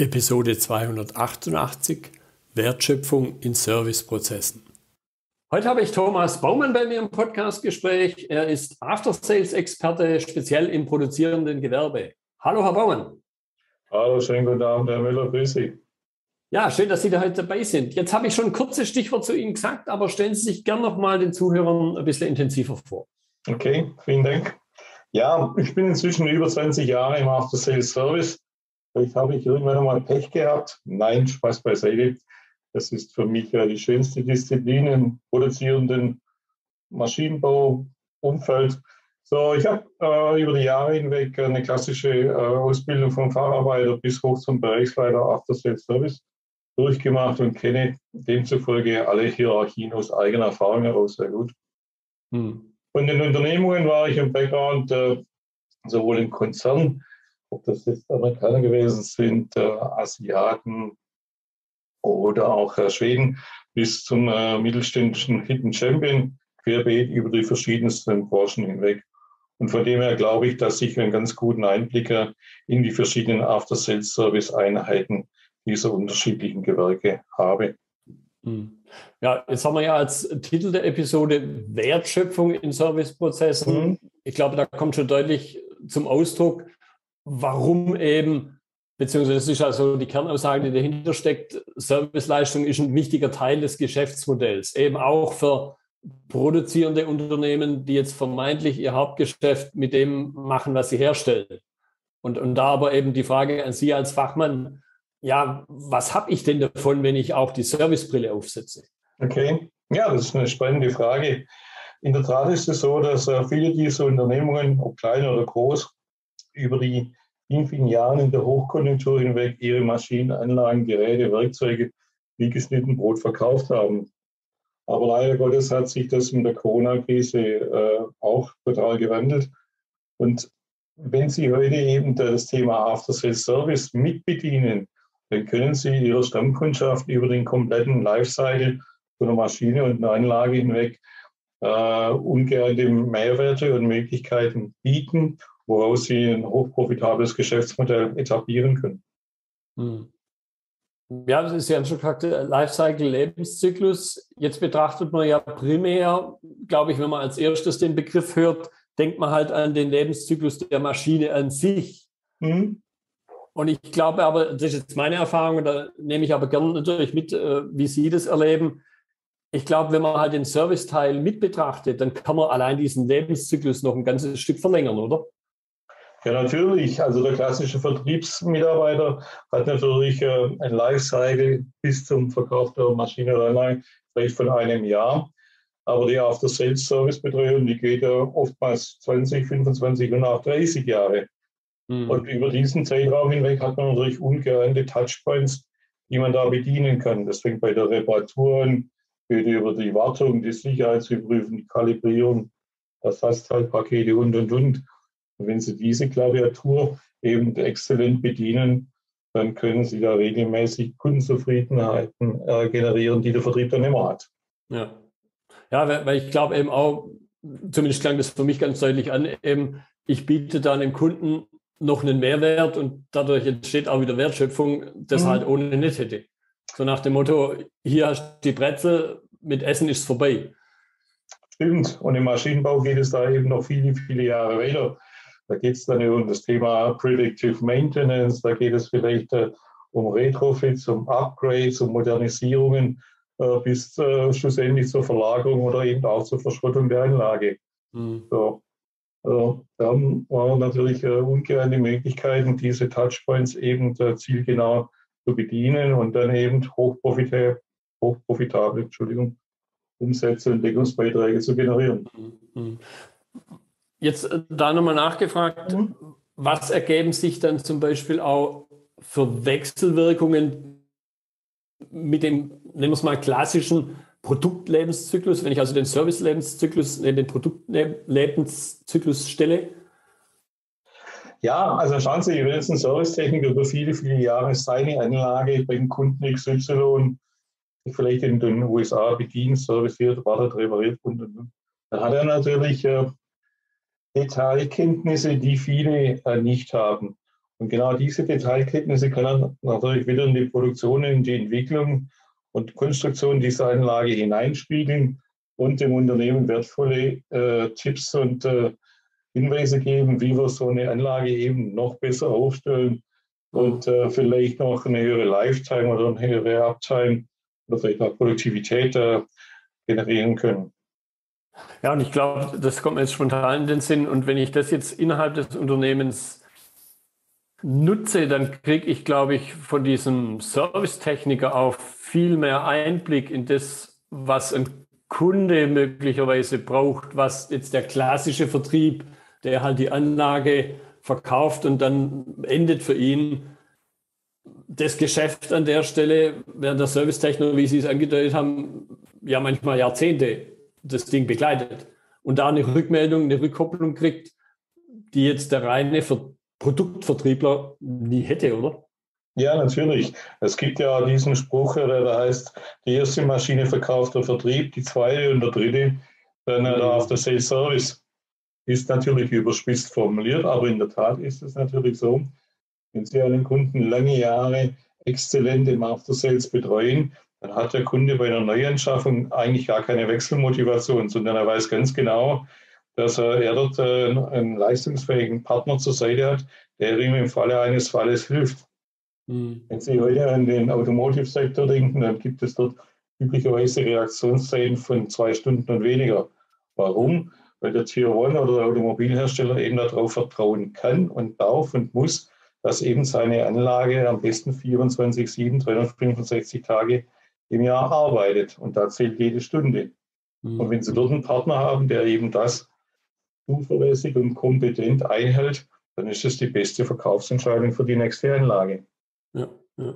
Episode 288 Wertschöpfung in Serviceprozessen. Heute habe ich Thomas Baumann bei mir im Podcastgespräch. Er ist After-Sales-Experte, speziell im produzierenden Gewerbe. Hallo, Herr Baumann. Hallo, schönen guten Abend, Herr Müller. Grüß Sie. Ja, schön, dass Sie da heute dabei sind. Jetzt habe ich schon ein kurzes Stichwort zu Ihnen gesagt, aber stellen Sie sich gern noch mal den Zuhörern ein bisschen intensiver vor. Okay, vielen Dank. Ja, ich bin inzwischen über 20 Jahre im After-Sales-Service Vielleicht habe ich irgendwann einmal Pech gehabt. Nein, Spaß beiseite. Das ist für mich ja die schönste Disziplin im produzierenden Maschinenbauumfeld. So, ich habe äh, über die Jahre hinweg eine klassische äh, Ausbildung vom Facharbeiter bis hoch zum Bereichsleiter After Sales Service durchgemacht und kenne demzufolge alle Hierarchien aus eigener Erfahrung heraus sehr gut. Hm. Von den Unternehmungen war ich im Background äh, sowohl im Konzern ob das jetzt Amerikaner gewesen sind, äh, Asiaten oder auch äh, Schweden, bis zum äh, mittelständischen Hidden Champion, querbeet über die verschiedensten Branchen hinweg. Und von dem her glaube ich, dass ich einen ganz guten Einblick in die verschiedenen After-Sales-Service-Einheiten dieser unterschiedlichen Gewerke habe. Hm. Ja, jetzt haben wir ja als Titel der Episode Wertschöpfung in Serviceprozessen. Mhm. Ich glaube, da kommt schon deutlich zum Ausdruck, warum eben, beziehungsweise das ist also die Kernaussage, die dahinter steckt, Serviceleistung ist ein wichtiger Teil des Geschäftsmodells, eben auch für produzierende Unternehmen, die jetzt vermeintlich ihr Hauptgeschäft mit dem machen, was sie herstellen. Und, und da aber eben die Frage an Sie als Fachmann, ja, was habe ich denn davon, wenn ich auch die Servicebrille aufsetze? Okay, ja, das ist eine spannende Frage. In der Tat ist es so, dass äh, viele dieser Unternehmungen, ob klein oder groß, über die vielen, vielen Jahren in der Hochkonjunktur hinweg ihre Maschinen, Anlagen, Geräte, Werkzeuge wie geschnitten Brot verkauft haben. Aber leider Gottes hat sich das in der Corona-Krise äh, auch total gewandelt. Und wenn Sie heute eben das Thema After Sales Service mitbedienen, dann können Sie Ihrer Stammkundschaft über den kompletten Lifecycle von der Maschine und einer Anlage hinweg äh, ungeahnte Mehrwerte und Möglichkeiten bieten woraus sie ein hochprofitables Geschäftsmodell etablieren können. Hm. Ja, das ist ja schon gesagt, Lifecycle-Lebenszyklus. Jetzt betrachtet man ja primär, glaube ich, wenn man als erstes den Begriff hört, denkt man halt an den Lebenszyklus der Maschine an sich. Mhm. Und ich glaube aber, das ist jetzt meine Erfahrung, da nehme ich aber gerne natürlich mit, äh, wie Sie das erleben. Ich glaube, wenn man halt den Serviceteil mit betrachtet, dann kann man allein diesen Lebenszyklus noch ein ganzes Stück verlängern, oder? Ja, natürlich. Also der klassische Vertriebsmitarbeiter hat natürlich äh, ein Lifecycle bis zum Verkauf der Maschine oder Anlage, vielleicht von einem Jahr. Aber die After-Sales-Service-Betreuung, die geht ja oftmals 20, 25 und auch 30 Jahre. Mhm. Und über diesen Zeitraum hinweg hat man natürlich ungeahnte Touchpoints, die man da bedienen kann. Das fängt bei der Reparatur an, geht über die Wartung, die Sicherheitsüberprüfung, die Kalibrierung, das Ersatzteilpakete und, und, und. Und wenn Sie diese Klaviatur eben exzellent bedienen, dann können Sie da regelmäßig Kundenzufriedenheiten äh, generieren, die der Vertrieb dann immer hat. Ja, ja weil ich glaube eben auch, zumindest klang das für mich ganz deutlich an, eben, ich biete dann dem Kunden noch einen Mehrwert und dadurch entsteht auch wieder Wertschöpfung, das mhm. halt ohne nicht hätte. So nach dem Motto, hier hast du die Brezel, mit Essen ist es vorbei. Stimmt. Und im Maschinenbau geht es da eben noch viele, viele Jahre weiter. Da geht es dann um das Thema Predictive Maintenance, da geht es vielleicht äh, um Retrofits, um Upgrades, um Modernisierungen äh, bis äh, schlussendlich zur Verlagerung oder eben auch zur Verschrottung der Anlage. Mhm. So. Also, da haben wir natürlich äh, ungern die Möglichkeiten, diese Touchpoints eben äh, zielgenau zu bedienen und dann eben hochprofitable, hochprofitable Entschuldigung, Umsätze und Deckungsbeiträge zu generieren. Mhm. Jetzt äh, da nochmal nachgefragt, mhm. was ergeben sich dann zum Beispiel auch für Wechselwirkungen mit dem, nehmen wir es mal, klassischen Produktlebenszyklus, wenn ich also den Servicelebenszyklus in den Produktlebenszyklus stelle? Ja, also schauen Sie, wenn jetzt ein Servicetechniker über viele, viele Jahre seine Anlage beim Kunden XY vielleicht in den USA bedient, serviciert, wartet, repariert und, und, dann hat er natürlich äh, Detailkenntnisse, die viele äh, nicht haben. Und genau diese Detailkenntnisse kann er natürlich wieder in die Produktion, in die Entwicklung und Konstruktion dieser Anlage hineinspiegeln und dem Unternehmen wertvolle äh, Tipps und äh, Hinweise geben, wie wir so eine Anlage eben noch besser aufstellen und äh, vielleicht noch eine höhere Lifetime oder eine höhere Uptime oder vielleicht auch Produktivität äh, generieren können. Ja, und ich glaube, das kommt mir jetzt spontan in den Sinn. Und wenn ich das jetzt innerhalb des Unternehmens nutze, dann kriege ich, glaube ich, von diesem Servicetechniker auch viel mehr Einblick in das, was ein Kunde möglicherweise braucht, was jetzt der klassische Vertrieb, der halt die Anlage verkauft und dann endet für ihn das Geschäft an der Stelle, während der Servicetechniker, wie Sie es angedeutet haben, ja manchmal Jahrzehnte das Ding begleitet und da eine Rückmeldung, eine Rückkopplung kriegt, die jetzt der reine Produktvertriebler nie hätte, oder? Ja, natürlich. Es gibt ja diesen Spruch, der heißt, die erste Maschine verkauft der Vertrieb, die zweite und der dritte dann der After Sales Service. Ist natürlich überspitzt formuliert, aber in der Tat ist es natürlich so, wenn Sie einen Kunden lange Jahre exzellent im After Sales betreuen, dann hat der Kunde bei einer Neuanschaffung eigentlich gar keine Wechselmotivation, sondern er weiß ganz genau, dass er dort äh, einen leistungsfähigen Partner zur Seite hat, der ihm im Falle eines Falles hilft. Mhm. Wenn Sie heute an den Automotive-Sektor denken, dann gibt es dort üblicherweise Reaktionszeiten von zwei Stunden und weniger. Warum? Weil der Tier One oder der Automobilhersteller eben darauf vertrauen kann und darf und muss, dass eben seine Anlage am besten 24, 7, 365 Tage im Jahr arbeitet. Und da zählt jede Stunde. Mhm. Und wenn Sie dort einen Partner haben, der eben das zuverlässig und kompetent einhält, dann ist es die beste Verkaufsentscheidung für die nächste Anlage. Ja, ja.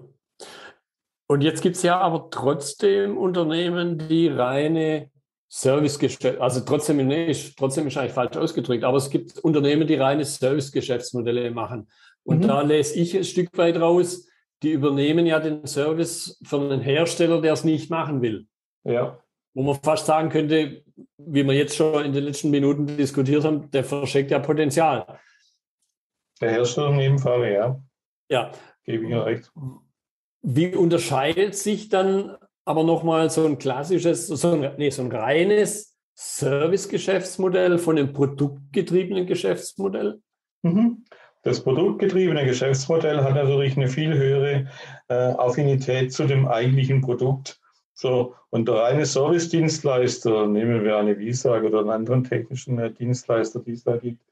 Und jetzt gibt es ja aber trotzdem Unternehmen, die reine Servicegeschäfte, also trotzdem, nee, trotzdem ist eigentlich falsch ausgedrückt, aber es gibt Unternehmen, die reine Servicegeschäftsmodelle machen. Und mhm. da lese ich ein Stück weit raus, die übernehmen ja den Service für einen Hersteller, der es nicht machen will. Ja. Wo man fast sagen könnte, wie wir jetzt schon in den letzten Minuten diskutiert haben, der verschenkt ja Potenzial. Der Hersteller in jedem Fall, ja. Ja. Gebe ich Ihnen recht. Wie unterscheidet sich dann aber nochmal so ein klassisches, so ein, nee, so ein reines Service-Geschäftsmodell von einem produktgetriebenen Geschäftsmodell? Mhm. Das produktgetriebene Geschäftsmodell hat natürlich eine viel höhere äh, Affinität zu dem eigentlichen Produkt. So, und der reine Service-Dienstleister, nehmen wir eine Visa oder einen anderen technischen äh, Dienstleister, die es da gibt,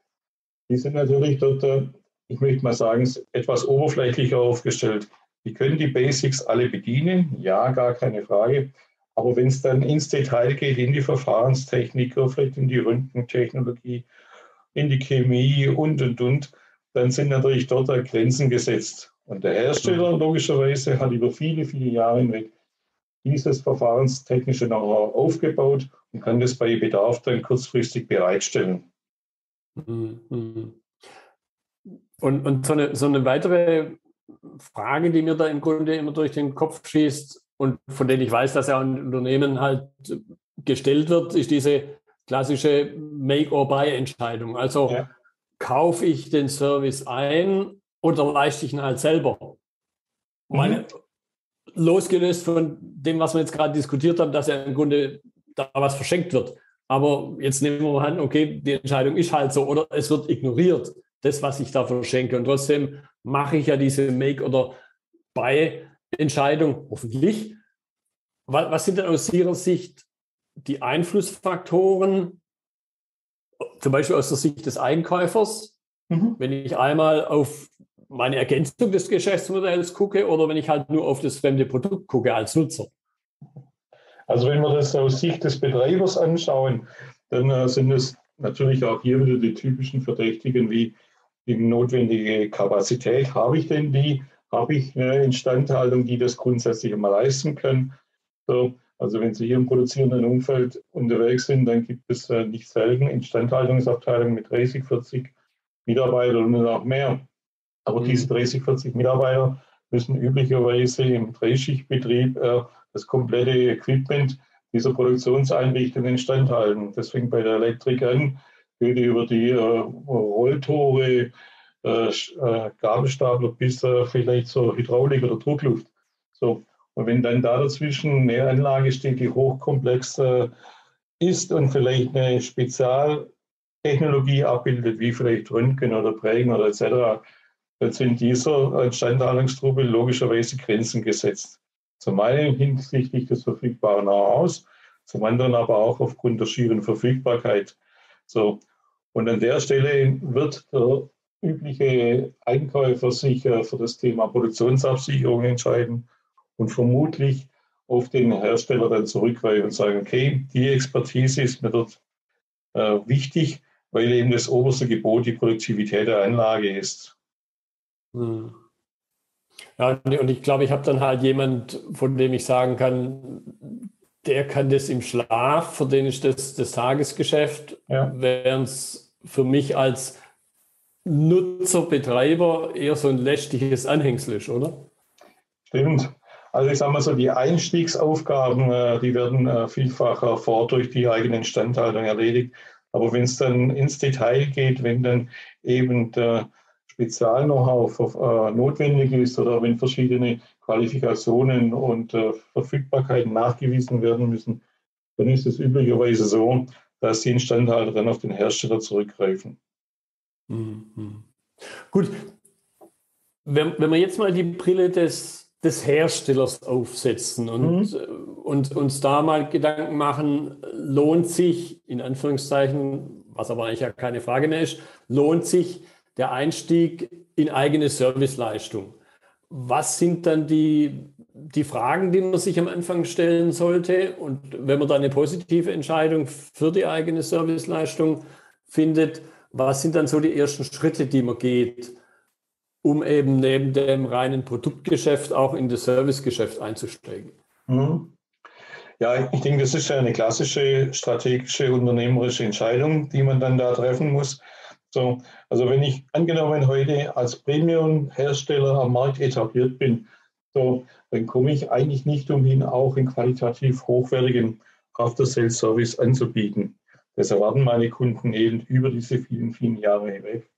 die sind natürlich dort, äh, ich möchte mal sagen, etwas oberflächlicher aufgestellt. Die können die Basics alle bedienen, ja, gar keine Frage. Aber wenn es dann ins Detail geht, in die Verfahrenstechnik, vielleicht in die Röntgentechnologie, in die Chemie und, und, und, dann sind natürlich dort Grenzen gesetzt. Und der Hersteller mhm. logischerweise hat über viele, viele Jahre hinweg dieses verfahrenstechnische Know-how aufgebaut und kann das bei Bedarf dann kurzfristig bereitstellen. Mhm. Und, und so, eine, so eine weitere Frage, die mir da im Grunde immer durch den Kopf schießt und von der ich weiß, dass ja ein Unternehmen halt gestellt wird, ist diese klassische Make-or-Buy-Entscheidung. Also ja kaufe ich den Service ein oder leiste ich ihn halt selber? Mhm. Meine, losgelöst von dem, was wir jetzt gerade diskutiert haben, dass ja im Grunde da was verschenkt wird. Aber jetzt nehmen wir mal an, okay, die Entscheidung ist halt so oder es wird ignoriert, das, was ich da verschenke. Und trotzdem mache ich ja diese Make- oder Buy-Entscheidung, hoffentlich. Was sind denn aus Ihrer Sicht die Einflussfaktoren, zum Beispiel aus der Sicht des Einkäufers, mhm. wenn ich einmal auf meine Ergänzung des Geschäftsmodells gucke oder wenn ich halt nur auf das fremde Produkt gucke als Nutzer. Also wenn wir das aus Sicht des Betreibers anschauen, dann äh, sind es natürlich auch hier wieder die typischen Verdächtigen wie die notwendige Kapazität. Habe ich denn die? Habe ich eine Instandhaltung, die das grundsätzlich immer leisten kann? So, also wenn Sie hier im produzierenden Umfeld unterwegs sind, dann gibt es äh, nicht selten Instandhaltungsabteilungen mit 30, 40 Mitarbeitern und auch mehr. Aber mhm. diese 30, 40 Mitarbeiter müssen üblicherweise im Dreischichtbetrieb äh, das komplette Equipment dieser Produktionseinrichtung instand halten. Das fängt bei der Elektrik an, geht über die äh, Rolltore, äh, äh, Gabelstapler bis äh, vielleicht zur Hydraulik oder Druckluft. So. Und wenn dann da dazwischen eine Anlage steht, die hochkomplex äh, ist und vielleicht eine Spezialtechnologie abbildet, wie vielleicht Röntgen oder Prägen oder etc., dann sind dieser Instandhaltungstruppe logischerweise Grenzen gesetzt. Zum einen hinsichtlich des verfügbaren Know-hows, zum anderen aber auch aufgrund der schieren Verfügbarkeit. So. Und an der Stelle wird der übliche Einkäufer sich für das Thema Produktionsabsicherung entscheiden und vermutlich auf den Hersteller dann zurückgreifen und sagen, okay, die Expertise ist mir dort äh, wichtig, weil eben das oberste Gebot die Produktivität der Anlage ist. Hm. Ja, und ich glaube, ich habe dann halt jemand, von dem ich sagen kann, der kann das im Schlaf, für den ist das das Tagesgeschäft, ja. während es für mich als Nutzer, Betreiber eher so ein lästiges Anhängsel ist, oder? Stimmt. Also ich sage mal so, die Einstiegsaufgaben, äh, die werden äh, vielfach vor durch die eigene Instandhaltung erledigt. Aber wenn es dann ins Detail geht, wenn dann eben der Spezial-Know-how äh, notwendig ist oder wenn verschiedene Qualifikationen und Verfügbarkeiten nachgewiesen werden müssen, dann ist es üblicherweise so, dass die Instandhalter dann auf den Hersteller zurückgreifen. Mhm. Gut, wenn, wenn wir jetzt mal die Brille des, des Herstellers aufsetzen und, mhm. und uns da mal Gedanken machen, lohnt sich, in Anführungszeichen, was aber eigentlich ja keine Frage mehr ist, lohnt sich der Einstieg in eigene Serviceleistung? Was sind dann die, die Fragen, die man sich am Anfang stellen sollte? Und wenn man da eine positive Entscheidung für die eigene Serviceleistung findet, was sind dann so die ersten Schritte, die man geht, um eben neben dem reinen Produktgeschäft auch in das Servicegeschäft einzusteigen? Mhm. Ja, ich denke, das ist ja eine klassische strategische unternehmerische Entscheidung, die man dann da treffen muss. So, also wenn ich angenommen heute als Premium-Hersteller am Markt etabliert bin, so, dann komme ich eigentlich nicht umhin, auch einen qualitativ hochwertigen After-Sales-Service anzubieten. Das erwarten meine Kunden eben über diese vielen, vielen Jahre hinweg.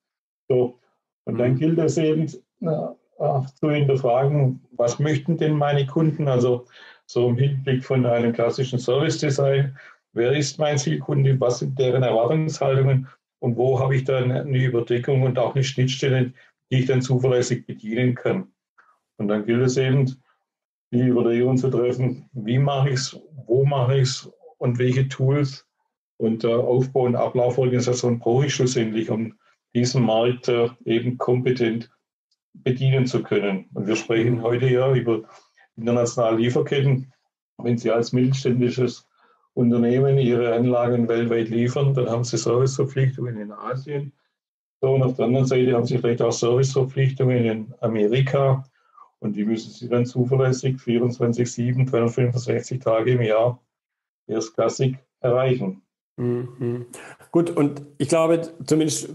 So, und dann mhm. gilt es eben äh, zu hinterfragen, was möchten denn meine Kunden? Also so im Hinblick von einem klassischen Service-Design, wer ist mein Zielkunde, was sind deren Erwartungshaltungen und wo habe ich dann eine Überdeckung und auch eine Schnittstelle, die ich dann zuverlässig bedienen kann. Und dann gilt es eben, die Überlegung zu treffen, wie mache ich es, wo mache ich es und welche Tools und äh, Aufbau- und Ablauforganisation brauche ich schlussendlich, um diesen Markt eben kompetent bedienen zu können. Und wir sprechen heute ja über internationale Lieferketten. Wenn Sie als mittelständisches Unternehmen ihre Anlagen weltweit liefern, dann haben sie Serviceverpflichtungen in Asien. So, und auf der anderen Seite haben sie vielleicht auch Serviceverpflichtungen in Amerika und die müssen sie dann zuverlässig 24, 7, 365 Tage im Jahr erstklassig erreichen. Mhm. Gut, und ich glaube, zumindest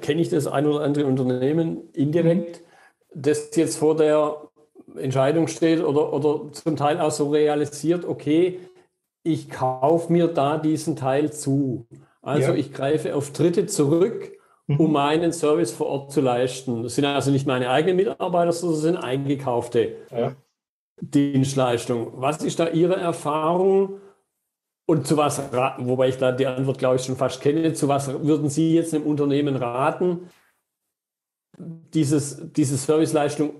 kenne ich das ein oder andere Unternehmen indirekt, mhm. das jetzt vor der Entscheidung steht oder, oder zum Teil auch so realisiert, okay, ich kaufe mir da diesen Teil zu. Also ja. ich greife auf Dritte zurück, mhm. um meinen Service vor Ort zu leisten. Das sind also nicht meine eigenen Mitarbeiter, sondern sind eingekaufte ja. Dienstleistungen. Was ist da Ihre Erfahrung? Und zu was raten, wobei ich da die Antwort, glaube ich, schon fast kenne, zu was würden Sie jetzt einem Unternehmen raten, dieses, diese Serviceleistung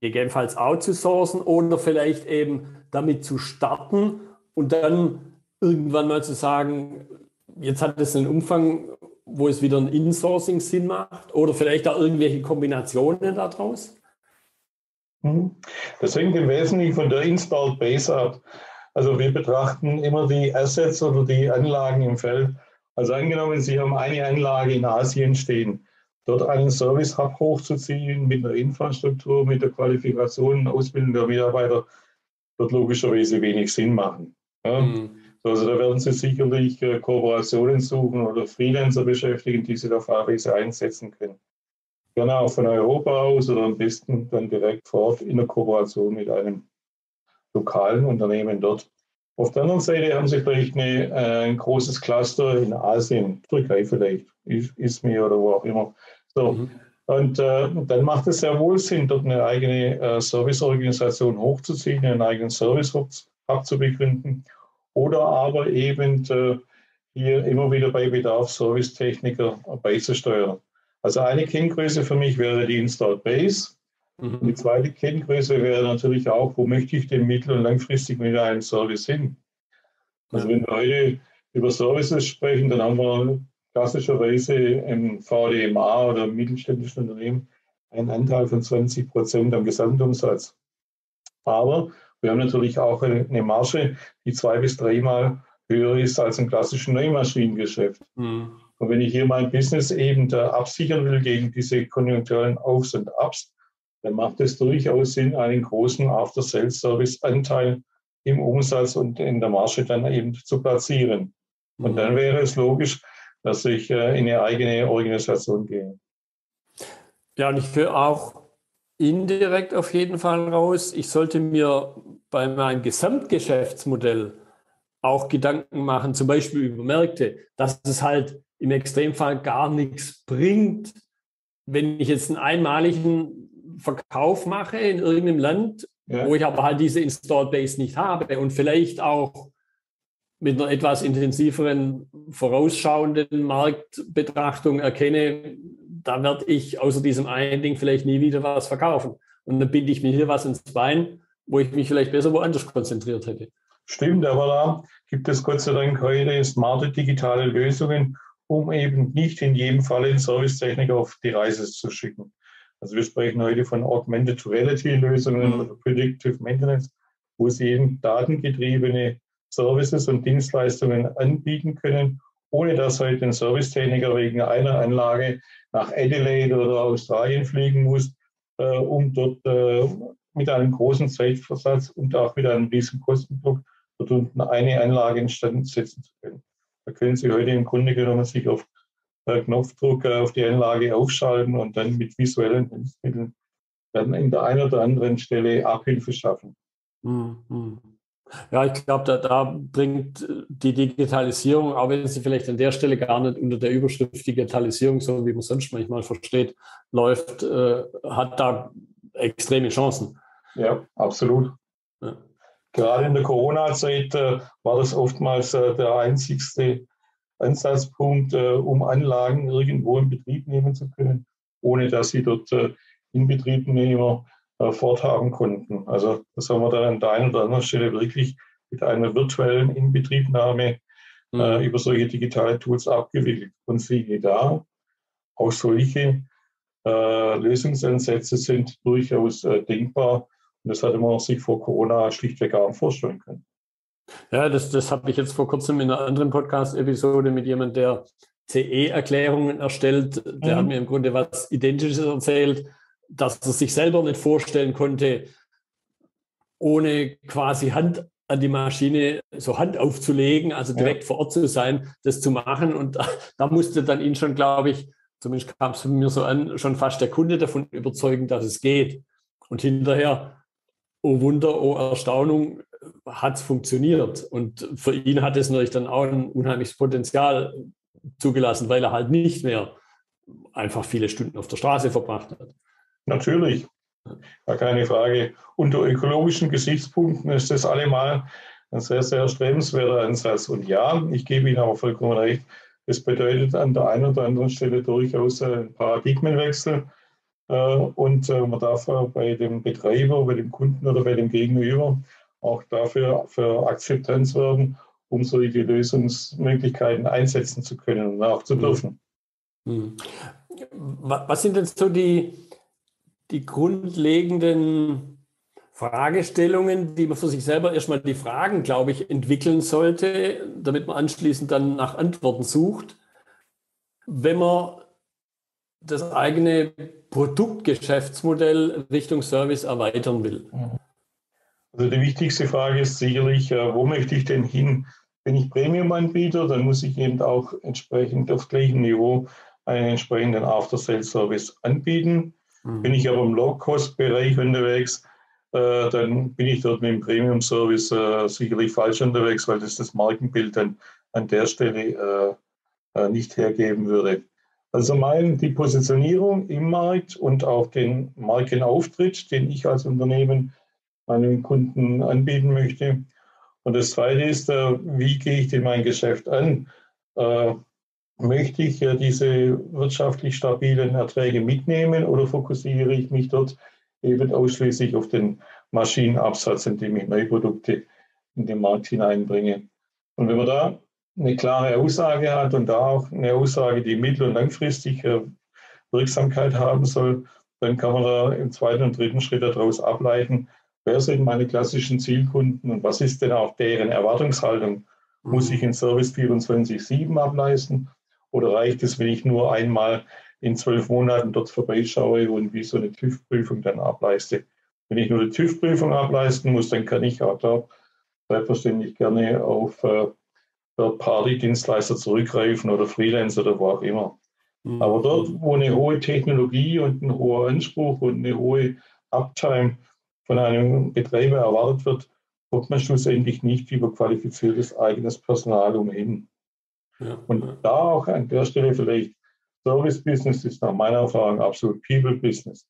gegebenenfalls outzusourcen oder vielleicht eben damit zu starten und dann irgendwann mal zu sagen, jetzt hat es einen Umfang, wo es wieder ein Insourcing Sinn macht oder vielleicht auch irgendwelche Kombinationen daraus? Mhm. Das hängt im Wesentlichen von der Installed Base ab. Also wir betrachten immer die Assets oder die Anlagen im Feld. Also angenommen, Sie haben eine Anlage in Asien stehen, dort einen Service-Hub hochzuziehen mit einer Infrastruktur, mit der Qualifikation und Ausbildung der Mitarbeiter, wird logischerweise wenig Sinn machen. Ja? Mhm. Also da werden Sie sicherlich äh, Kooperationen suchen oder Freelancer beschäftigen, die Sie da fahrweise einsetzen können. Gerne auch von Europa aus oder am besten dann direkt vor Ort in der Kooperation mit einem lokalen Unternehmen dort. Auf der anderen Seite haben Sie vielleicht eine, äh, ein großes Cluster in Asien, Türkei vielleicht, Izmir oder wo auch immer. So. Mhm. Und äh, dann macht es sehr wohl Sinn, dort eine eigene äh, Serviceorganisation hochzuziehen, einen eigenen Service-Hub zu begründen oder aber eben äh, hier immer wieder bei Bedarf Servicetechniker beizusteuern. Also eine Kenngröße für mich wäre die Installed Base. Mhm. Die zweite Kenngröße wäre natürlich auch, wo möchte ich denn mittel- und langfristig mit einem Service hin? Also wenn wir heute über Services sprechen, dann haben wir klassischerweise im VDMA oder im mittelständischen Unternehmen einen Anteil von 20 Prozent am Gesamtumsatz. Aber wir haben natürlich auch eine Marge, die zwei bis dreimal höher ist als im klassischen Neumaschinengeschäft. Mhm. Und wenn ich hier mein Business eben da absichern will gegen diese konjunkturellen Aufs und Abs, dann macht es durchaus Sinn, einen großen After-Sales-Service-Anteil im Umsatz und in der Marge dann eben zu platzieren. Und mhm. dann wäre es logisch, dass ich äh, in eine eigene Organisation gehe. Ja, und ich höre auch indirekt auf jeden Fall raus, ich sollte mir bei meinem Gesamtgeschäftsmodell auch Gedanken machen, zum Beispiel über Märkte, dass es halt im Extremfall gar nichts bringt, wenn ich jetzt einen einmaligen Verkauf mache in irgendeinem Land, ja. wo ich aber halt diese Installed Base nicht habe und vielleicht auch mit einer etwas intensiveren, vorausschauenden Marktbetrachtung erkenne, da werde ich außer diesem einen Ding vielleicht nie wieder was verkaufen. Und dann binde ich mir hier was ins Bein, wo ich mich vielleicht besser woanders konzentriert hätte. Stimmt, aber da gibt es Gott sei Dank heute smarte digitale Lösungen, um eben nicht in jedem Fall den Servicetechniker auf die Reise zu schicken. Also wir sprechen heute von Augmented Reality Lösungen mhm. oder Predictive Maintenance, wo sie eben datengetriebene Services und Dienstleistungen anbieten können, ohne dass heute ein Servicetechniker wegen einer Anlage nach Adelaide oder Australien fliegen muss, äh, um dort äh, mit einem großen Zeitversatz und auch mit einem riesigen Kostendruck dort unten eine Anlage instand setzen zu können. Da können Sie heute im Grunde genommen sich auf Knopfdruck auf die Anlage aufschalten und dann mit visuellen Hilfsmitteln dann in der einen oder anderen Stelle Abhilfe schaffen. Mhm. Ja, ich glaube, da, da, bringt die Digitalisierung, auch wenn sie vielleicht an der Stelle gar nicht unter der Überschrift Digitalisierung, so wie man sonst manchmal versteht, läuft, äh, hat da extreme Chancen. Ja, absolut. Ja. Gerade in der Corona-Zeit äh, war das oftmals äh, der einzigste Ansatzpunkt, äh, um Anlagen irgendwo in Betrieb nehmen zu können, ohne dass sie dort äh, Inbetriebnehmer äh, forthaben konnten. Also das haben wir dann an der einen oder anderen Stelle wirklich mit einer virtuellen Inbetriebnahme mhm. äh, über solche digitale Tools abgewickelt. Und siehe da, auch solche äh, Lösungsansätze sind durchaus äh, denkbar. Und das hatte man sich vor Corona schlichtweg gar nicht vorstellen können. Ja, das, das habe ich jetzt vor kurzem in einer anderen Podcast-Episode mit jemandem, der CE-Erklärungen erstellt. Der mhm. hat mir im Grunde was Identisches erzählt dass er sich selber nicht vorstellen konnte, ohne quasi Hand an die Maschine so Hand aufzulegen, also direkt ja. vor Ort zu sein, das zu machen. Und da, da musste dann ihn schon, glaube ich, zumindest kam es mir so an, schon fast der Kunde davon überzeugen, dass es geht. Und hinterher, oh Wunder, oh Erstaunung, hat es funktioniert. Und für ihn hat es natürlich dann auch ein unheimliches Potenzial zugelassen, weil er halt nicht mehr einfach viele Stunden auf der Straße verbracht hat. Natürlich, gar keine Frage. Unter ökologischen Gesichtspunkten ist das allemal ein sehr, sehr strebenswerter Ansatz. Und ja, ich gebe Ihnen auch vollkommen recht, es bedeutet an der einen oder anderen Stelle durchaus einen Paradigmenwechsel. Äh, und äh, man darf bei dem Betreiber, bei dem Kunden oder bei dem Gegenüber auch dafür für Akzeptanz werben, um solche Lösungsmöglichkeiten einsetzen zu können und auch zu dürfen. Hm. Was sind denn so die, die grundlegenden Fragestellungen, die man für sich selber erstmal die Fragen, glaube ich, entwickeln sollte, damit man anschließend dann nach Antworten sucht. Wenn man das eigene Produktgeschäftsmodell Richtung Service erweitern will. Also die wichtigste Frage ist sicherlich, äh, wo möchte ich denn hin? Bin ich Premium-Anbieter, dann muss ich eben auch entsprechend auf gleichem Niveau einen entsprechenden After-Sales-Service anbieten. Mhm. Bin ich aber im Low-Cost-Bereich unterwegs, äh, dann bin ich dort mit dem Premium-Service äh, sicherlich falsch unterwegs, weil das das Markenbild dann an der Stelle äh nicht hergeben würde. Also mein, die Positionierung im Markt und auch den Markenauftritt, den ich als Unternehmen meinen Kunden anbieten möchte. Und das Zweite ist, äh, wie gehe ich denn mein Geschäft an? Äh, möchte ich diese wirtschaftlich stabilen Erträge mitnehmen oder fokussiere ich mich dort eben ausschließlich auf den Maschinenabsatz, indem ich neue Produkte in den Markt hineinbringe? Und wenn man da eine klare Aussage hat und da auch eine Aussage, die mittel- und langfristig äh, Wirksamkeit haben soll, dann kann man da im zweiten und dritten Schritt daraus ableiten, wer sind meine klassischen Zielkunden und was ist denn auch deren Erwartungshaltung? Muss ich in Service 24-7 ableisten oder reicht es, wenn ich nur einmal in zwölf Monaten dort vorbeischaue und wie so eine TÜV-Prüfung dann ableiste? Wenn ich nur eine TÜV-Prüfung ableisten muss, dann kann ich auch da selbstverständlich gerne auf äh, Party-Dienstleister zurückgreifen oder Freelancer oder wo auch immer. Mhm. Aber dort, wo eine hohe Technologie und ein hoher Anspruch und eine hohe Uptime von einem Betreiber erwartet wird, kommt man schlussendlich nicht über qualifiziertes eigenes Personal umhin. Ja. Und da auch an der Stelle vielleicht Service-Business ist nach meiner Erfahrung absolut People-Business.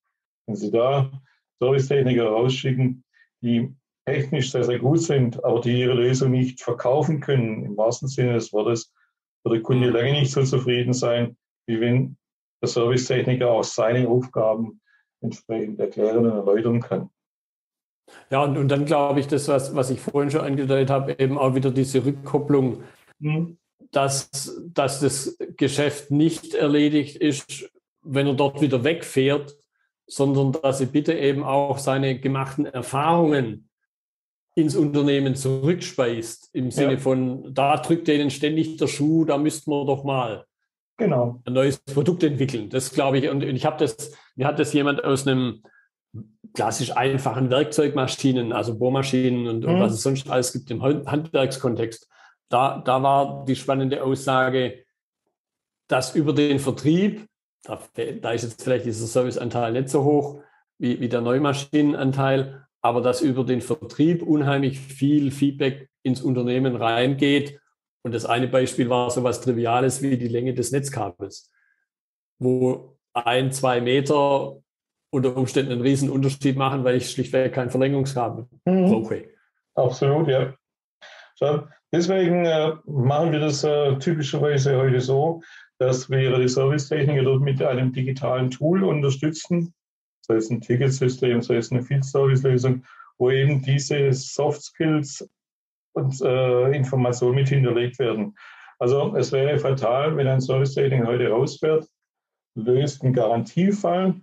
Wenn Sie da Servicetechniker rausschicken, die technisch sehr, sehr gut sind, aber die ihre Lösung nicht verkaufen können, im wahrsten Sinne des Wortes, wird der Kunde lange nicht so zufrieden sein, wie wenn der Servicetechniker auch seine Aufgaben entsprechend erklären und erläutern kann. Ja, und, und dann glaube ich, das, was, was ich vorhin schon angedeutet habe, eben auch wieder diese Rückkopplung, mhm. dass, dass das Geschäft nicht erledigt ist, wenn er dort wieder wegfährt, sondern dass er bitte eben auch seine gemachten Erfahrungen ins Unternehmen zurückspeist, im Sinne ja. von, da drückt denen ständig der Schuh, da müssten wir doch mal genau. ein neues Produkt entwickeln. Das glaube ich, und ich habe das, mir hat das jemand aus einem klassisch einfachen Werkzeugmaschinen, also Bohrmaschinen und, mhm. und was es sonst alles gibt im Handwerkskontext. Da, da war die spannende Aussage, dass über den Vertrieb, da, da ist jetzt vielleicht dieser Serviceanteil nicht so hoch wie, wie der Neumaschinenanteil, aber dass über den Vertrieb unheimlich viel Feedback ins Unternehmen reingeht. Und das eine Beispiel war so was Triviales wie die Länge des Netzkabels, wo ein, zwei Meter unter Umständen einen riesen Unterschied machen, weil ich schlichtweg kein Verlängerungskabel mhm. brauche. Absolut, ja. So, deswegen äh, machen wir das äh, typischerweise heute so, dass wir die Servicetechniker dort mit einem digitalen Tool unterstützen, sei es ein Ticketsystem, sei es eine Field Service Lösung, wo eben diese Soft Skills und äh, Informationen mit hinterlegt werden. Also es wäre fatal, wenn ein Service Rating heute rausfährt, löst einen Garantiefall,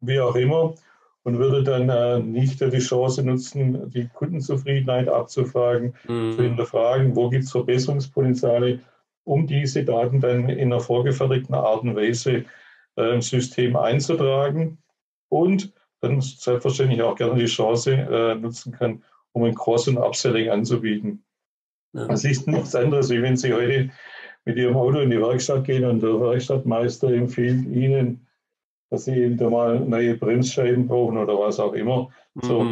wie auch immer, und würde dann äh, nicht die Chance nutzen, die Kundenzufriedenheit abzufragen, mhm. zu hinterfragen, wo gibt es Verbesserungspotenziale, um diese Daten dann in einer vorgefertigten Art und Weise äh, im System einzutragen und dann selbstverständlich auch gerne die Chance äh, nutzen kann, um ein Cross- und Upselling anzubieten. Ja. Es ist nichts anderes, wie wenn Sie heute mit Ihrem Auto in die Werkstatt gehen und der Werkstattmeister empfiehlt Ihnen, dass Sie eben da mal neue Bremsscheiben brauchen oder was auch immer. Mhm. So,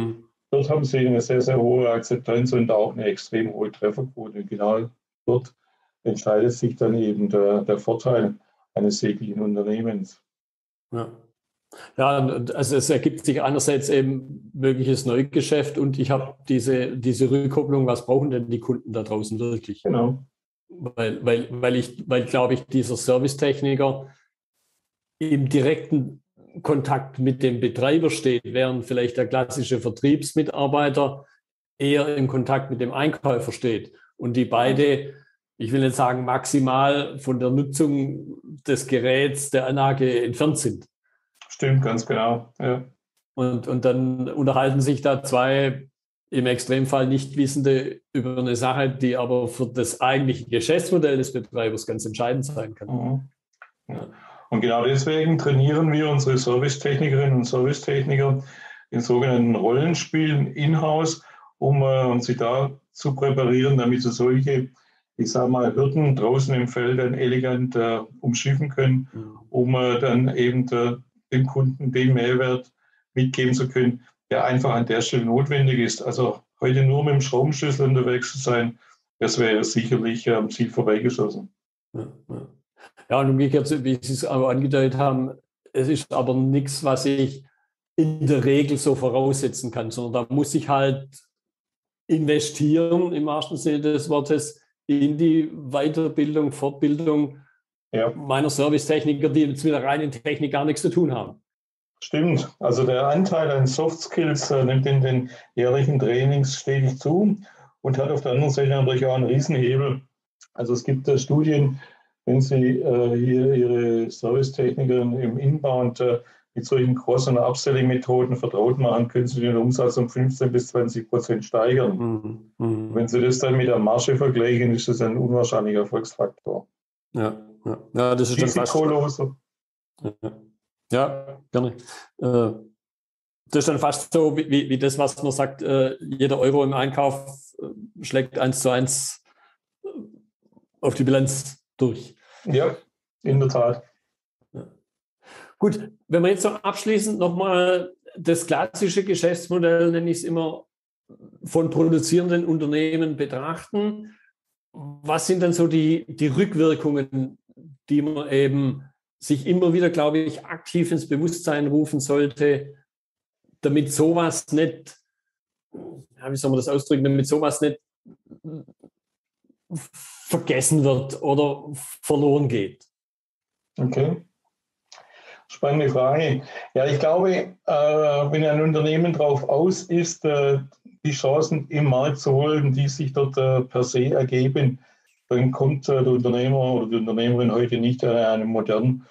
dort haben Sie eine sehr, sehr hohe Akzeptanz und auch eine extrem hohe Trefferquote. Und genau dort entscheidet sich dann eben der, der Vorteil eines jeglichen Unternehmens. Ja. Ja, also es ergibt sich einerseits eben mögliches Neugeschäft und ich habe diese, diese Rückkopplung, was brauchen denn die Kunden da draußen wirklich? Genau. Weil, weil, weil ich, weil glaube ich, dieser Servicetechniker im direkten Kontakt mit dem Betreiber steht, während vielleicht der klassische Vertriebsmitarbeiter eher im Kontakt mit dem Einkäufer steht. Und die beide, ich will nicht sagen maximal von der Nutzung des Geräts, der Anlage entfernt sind. Stimmt, ganz genau. Ja. Und, und dann unterhalten sich da zwei im Extremfall nicht Wissende über eine Sache, die aber für das eigentliche Geschäftsmodell des Betreibers ganz entscheidend sein kann. Mhm. Ja. Und genau deswegen trainieren wir unsere Servicetechnikerinnen und Servicetechniker in sogenannten Rollenspielen in-house, um äh, sie da zu präparieren, damit sie solche, ich sage mal, Hürden draußen im Feld dann elegant äh, umschiffen können, mhm. um äh, dann eben der dem Kunden den Mehrwert mitgeben zu können, der einfach an der Stelle notwendig ist. Also heute nur mit dem Schraubenschlüssel unterwegs zu sein, das wäre sicherlich am Ziel vorbeigeschossen. Ja, ja. Ja, und umgekehrt, wie Sie es auch angedeutet haben, es ist aber nichts, was ich in der Regel so voraussetzen kann, sondern da muss ich halt investieren im wahrsten Sinne des Wortes in die Weiterbildung, Fortbildung ja. meiner Servicetechniker, die jetzt mit der reinen Technik gar nichts zu tun haben. Stimmt. Also der Anteil an Soft Skills äh, nimmt in den jährlichen Trainings stetig zu und hat auf der anderen Seite natürlich auch einen Riesenhebel. Also es gibt äh, Studien, wenn Sie äh, hier Ihre Servicetechnikerin im Inbound äh, mit solchen Cross- und Upselling-Methoden vertraut machen, können Sie den Umsatz um 15 bis 20 Prozent steigern. Mhm. Mhm. Wenn Sie das dann mit der Marge vergleichen, ist das ein unwahrscheinlicher Erfolgsfaktor. Ja, ja. ja das ist Risikoloser. Ja. ja, gerne. Äh, das ist dann fast so wie, wie das, was man sagt, äh, jeder Euro im Einkauf äh, schlägt eins zu eins auf die Bilanz durch. Ja, in der Tat. Gut, wenn wir jetzt noch abschließend nochmal das klassische Geschäftsmodell, nenne ich es immer, von produzierenden Unternehmen betrachten, was sind denn so die, die Rückwirkungen, die man eben sich immer wieder, glaube ich, aktiv ins Bewusstsein rufen sollte, damit sowas nicht, ja, wie soll man das ausdrücken, damit sowas nicht vergessen wird oder verloren geht? Okay. Spannende Frage. Ja, ich glaube, äh, wenn ein Unternehmen darauf aus ist, äh, die Chancen im Markt zu holen, die sich dort äh, per se ergeben, dann kommt der Unternehmer oder die Unternehmerin heute nicht an einem modernen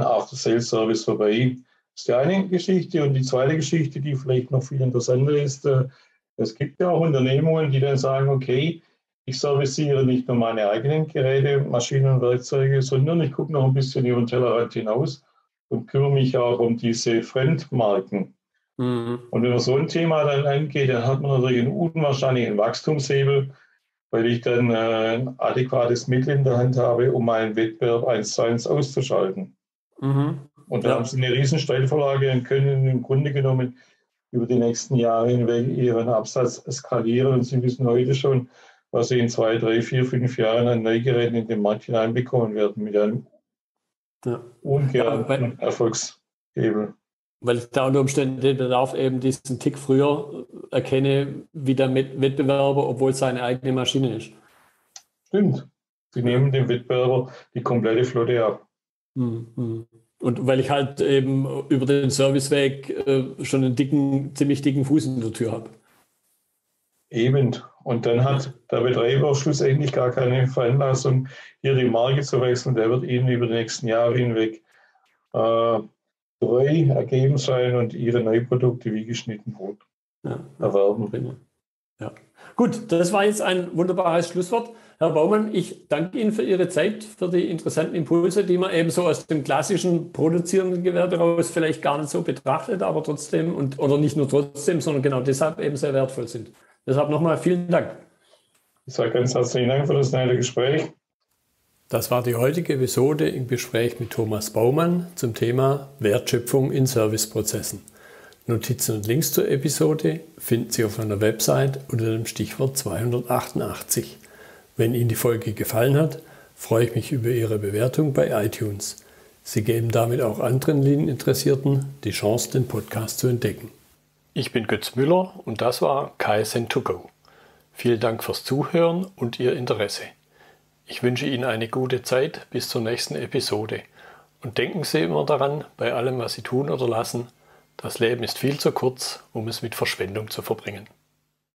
After-Sales-Service vorbei. Das ist die eine Geschichte. Und die zweite Geschichte, die vielleicht noch viel interessanter ist, es gibt ja auch Unternehmungen, die dann sagen, okay, ich serviciere nicht nur meine eigenen Geräte, Maschinen und Werkzeuge, sondern ich gucke noch ein bisschen über den Tellerrand hinaus und kümmere mich auch um diese Fremdmarken. Mhm. Und wenn man so ein Thema dann angeht, dann hat man natürlich einen unwahrscheinlichen Wachstumshebel, weil ich dann äh, ein adäquates Mittel in der Hand habe, um meinen Wettbewerb eins zu eins auszuschalten. Mhm. Und da ja. haben sie eine riesen Steilvorlage und können im Grunde genommen über die nächsten Jahre hinweg ihren Absatz skalieren. Und sie wissen heute schon, was sie in zwei, drei, vier, fünf Jahren an Neugeräten in den Markt hineinbekommen werden mit einem ja. Ungern ja, Erfolgshebel. Weil ich da unter Umständen den Bedarf eben diesen Tick früher erkenne wie der Wettbewerber, obwohl es seine eigene Maschine ist. Stimmt. Sie nehmen dem Wettbewerber die komplette Flotte ab. Mhm. Und weil ich halt eben über den Serviceweg äh, schon einen dicken, ziemlich dicken Fuß in der Tür habe. Eben. Und dann hat der Betreiber schlussendlich gar keine Veranlassung, hier die Marke zu wechseln. Der wird Ihnen über die nächsten Jahre hinweg äh, treu ergeben sein und Ihre Neuprodukte wie geschnitten Brot ja, erwerben. Ja. Gut, das war jetzt ein wunderbares Schlusswort. Herr Baumann, ich danke Ihnen für Ihre Zeit, für die interessanten Impulse, die man eben so aus dem klassischen produzierenden Gewerbe heraus vielleicht gar nicht so betrachtet, aber trotzdem und oder nicht nur trotzdem, sondern genau deshalb eben sehr wertvoll sind. Deshalb nochmal vielen Dank. Ich sage ganz herzlichen Dank für das nette Gespräch. Das war die heutige Episode im Gespräch mit Thomas Baumann zum Thema Wertschöpfung in Serviceprozessen. Notizen und Links zur Episode finden Sie auf meiner Website unter dem Stichwort 288. Wenn Ihnen die Folge gefallen hat, freue ich mich über Ihre Bewertung bei iTunes. Sie geben damit auch anderen Linieninteressierten die Chance, den Podcast zu entdecken. Ich bin Götz Müller und das war KSN2Go. Vielen Dank fürs Zuhören und Ihr Interesse. Ich wünsche Ihnen eine gute Zeit bis zur nächsten Episode. Und denken Sie immer daran, bei allem, was Sie tun oder lassen, das Leben ist viel zu kurz, um es mit Verschwendung zu verbringen.